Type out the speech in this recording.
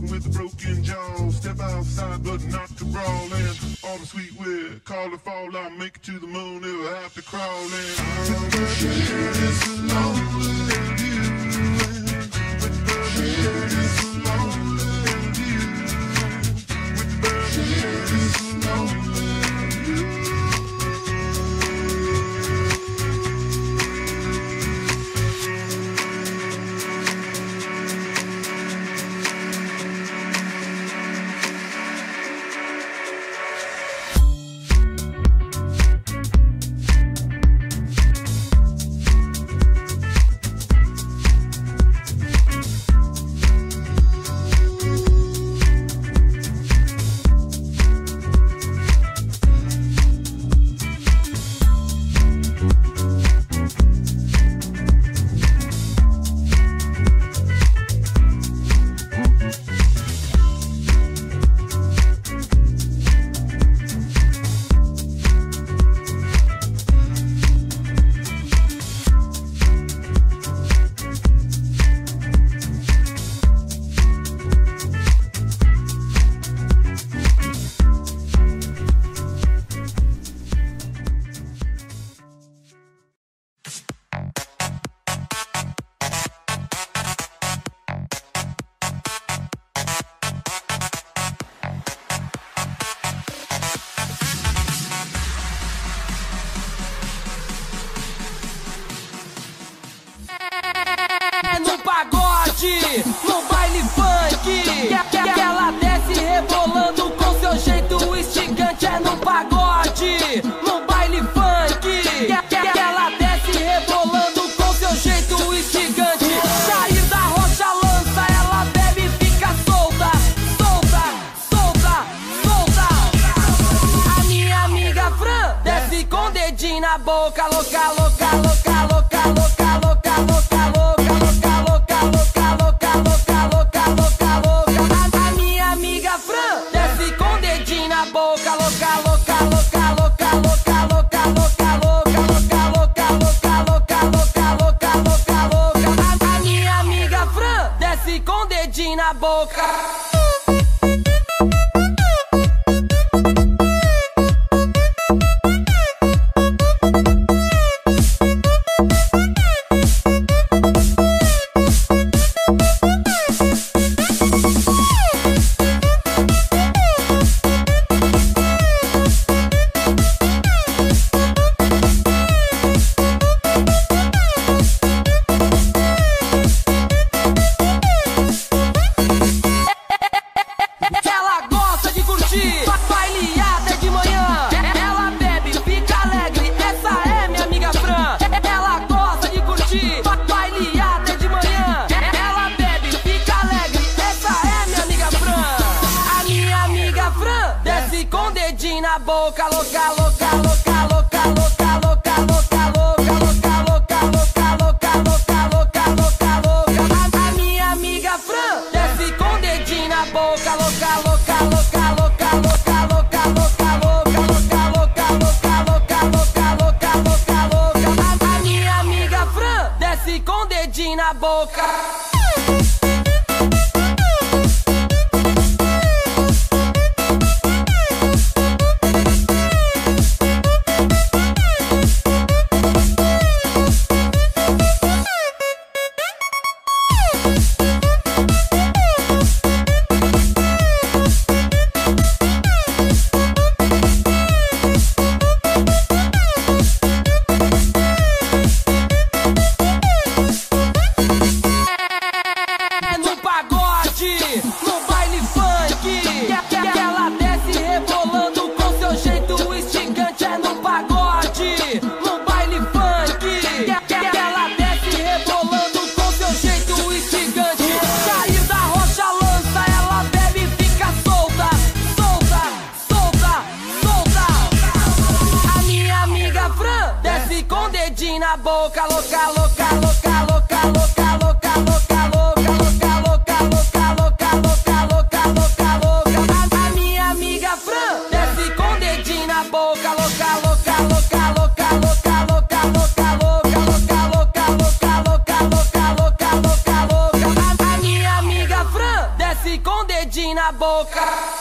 With a broken jaw. Step outside, but not to brawl. And all the sweet weird. Call it fall, I'll make it to the moon. Never have to crawl. in. it's a lonely boca Louca, louca, Louca, louca, louca, louca, louca, louca, louca, louca, louca, louca, louca, louca, louca, louca, louca, louca A minha amiga Fran Desce com dedinho na boca Louca, louca, louca, louca, louca, louca, louca, louca, louca, louca, louca, louca, louca, louca, louca, A minha amiga Fran Desce com dedinho na boca Thank boca louca, louca, louca, louca, louca, louca, louca, louca, louca, louca, louca, louca, louca, louca, louca, A minha amiga Fran desce com dedinho na boca louca, louca, louca, louca, louca, louca, louca, louca, louca, louca, louca, louca, louca, louca, louca, A minha amiga Fran desce com dedinho na boca.